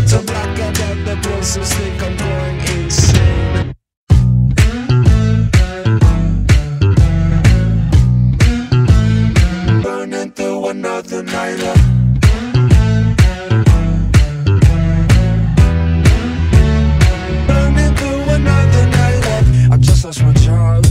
got to black out that the process think I'm going insane. Burning through another nighter. Burning through another nighter. I just lost my job.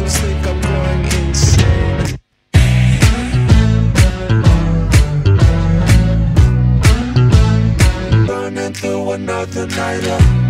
muscles think I'm going insane. Burning through another night up.